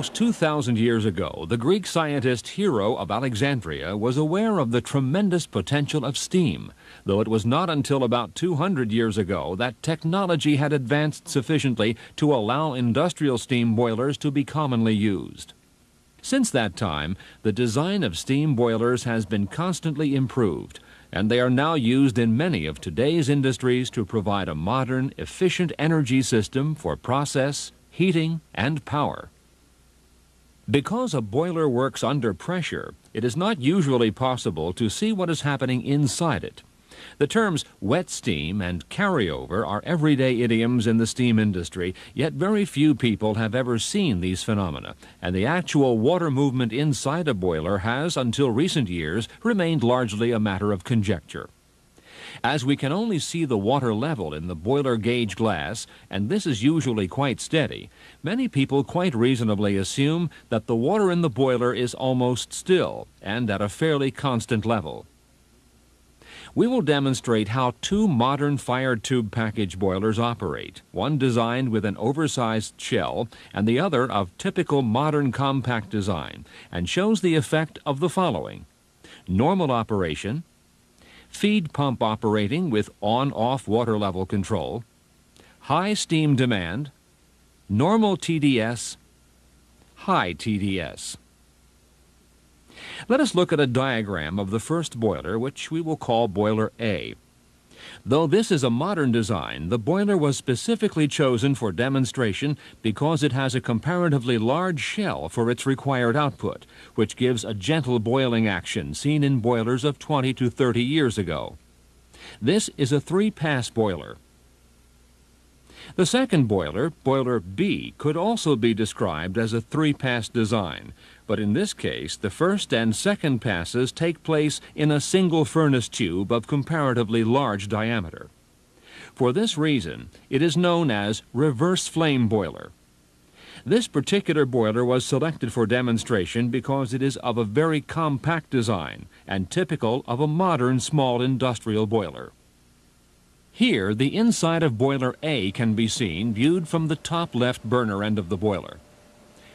Almost 2,000 years ago, the Greek scientist Hero of Alexandria was aware of the tremendous potential of steam, though it was not until about 200 years ago that technology had advanced sufficiently to allow industrial steam boilers to be commonly used. Since that time, the design of steam boilers has been constantly improved, and they are now used in many of today's industries to provide a modern, efficient energy system for process, heating, and power. Because a boiler works under pressure, it is not usually possible to see what is happening inside it. The terms wet steam and carryover are everyday idioms in the steam industry, yet very few people have ever seen these phenomena, and the actual water movement inside a boiler has, until recent years, remained largely a matter of conjecture. As we can only see the water level in the boiler gauge glass, and this is usually quite steady, many people quite reasonably assume that the water in the boiler is almost still and at a fairly constant level. We will demonstrate how two modern fire tube package boilers operate, one designed with an oversized shell and the other of typical modern compact design, and shows the effect of the following. Normal operation, feed pump operating with on-off water level control, high steam demand, normal TDS, high TDS. Let us look at a diagram of the first boiler, which we will call boiler A. Though this is a modern design, the boiler was specifically chosen for demonstration because it has a comparatively large shell for its required output, which gives a gentle boiling action seen in boilers of 20 to 30 years ago. This is a three-pass boiler. The second boiler, boiler B, could also be described as a three-pass design, but in this case the first and second passes take place in a single furnace tube of comparatively large diameter. For this reason, it is known as reverse flame boiler. This particular boiler was selected for demonstration because it is of a very compact design and typical of a modern small industrial boiler. Here, the inside of boiler A can be seen viewed from the top left burner end of the boiler.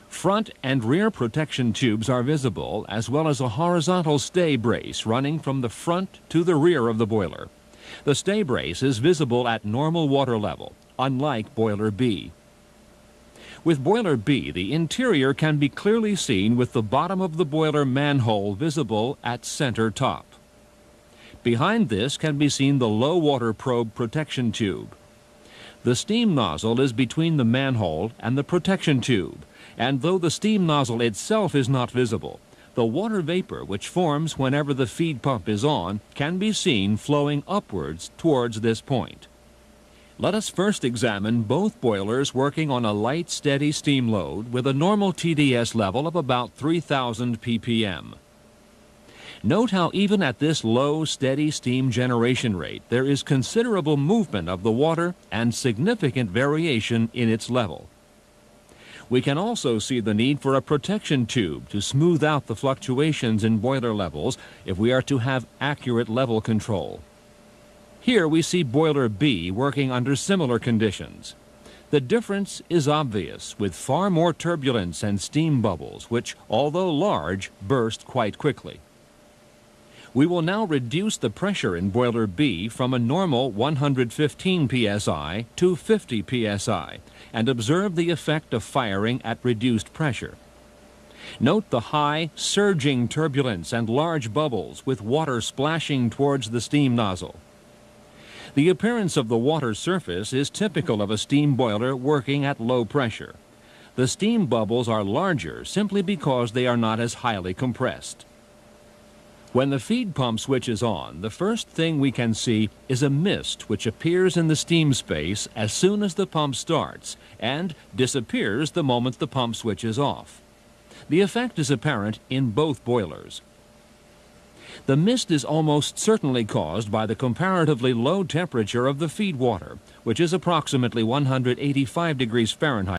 Front and rear protection tubes are visible, as well as a horizontal stay brace running from the front to the rear of the boiler. The stay brace is visible at normal water level, unlike boiler B. With boiler B, the interior can be clearly seen with the bottom of the boiler manhole visible at center top. Behind this can be seen the low water probe protection tube. The steam nozzle is between the manhole and the protection tube, and though the steam nozzle itself is not visible, the water vapor which forms whenever the feed pump is on can be seen flowing upwards towards this point. Let us first examine both boilers working on a light steady steam load with a normal TDS level of about 3000 ppm. Note how even at this low, steady steam generation rate, there is considerable movement of the water and significant variation in its level. We can also see the need for a protection tube to smooth out the fluctuations in boiler levels if we are to have accurate level control. Here we see boiler B working under similar conditions. The difference is obvious, with far more turbulence and steam bubbles, which, although large, burst quite quickly. We will now reduce the pressure in boiler B from a normal 115 psi to 50 psi and observe the effect of firing at reduced pressure. Note the high, surging turbulence and large bubbles with water splashing towards the steam nozzle. The appearance of the water surface is typical of a steam boiler working at low pressure. The steam bubbles are larger simply because they are not as highly compressed. When the feed pump switches on, the first thing we can see is a mist which appears in the steam space as soon as the pump starts and disappears the moment the pump switches off. The effect is apparent in both boilers. The mist is almost certainly caused by the comparatively low temperature of the feed water, which is approximately 185 degrees Fahrenheit